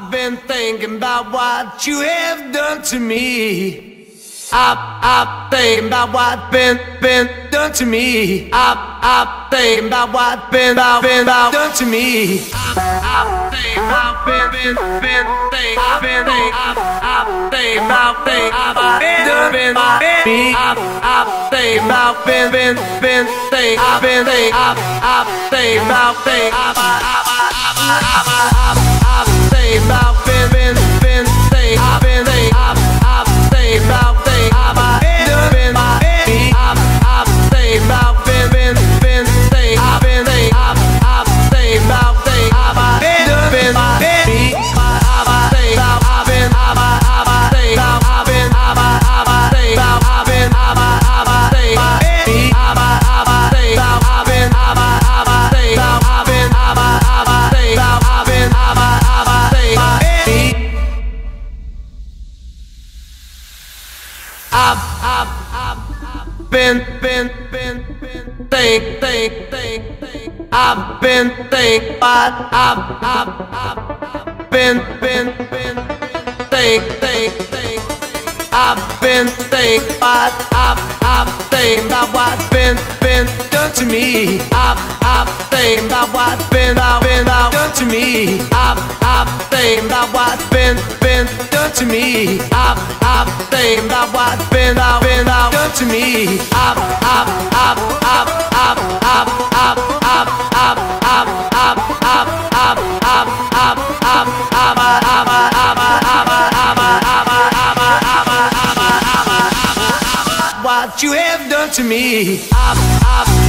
I've been thinking about what you have done to me. I've, I've thinking about what's been, been done to me. I've, I've thinking about what's been, about, been, about done to me. I've, I've thinking about, been, been, been, think, I've been, think, I've, I've thinking about, think, I've been done, been, been, me. I've, I've thinking about, been, been, been, think, I've been, think, I've, I've thinking about, think, I've, I've, I've, I've, I've, I've, I've I've, I've, I've been, been, been, been. I've been, I've, I've, I've been, been, been. I've been, I've, I've about what's been, been done to me. I've, I've think about what's been, about, been, about done to me. I've, I've think about what's been, been done to me. I've, I've think about what's been, about, been, about done to me. I've, I've, I've, I've, I've, I've, I've, I've, I've, I've, I've, I've, I've, I've, I've, I've, I've, I've, What you have done to me, I've,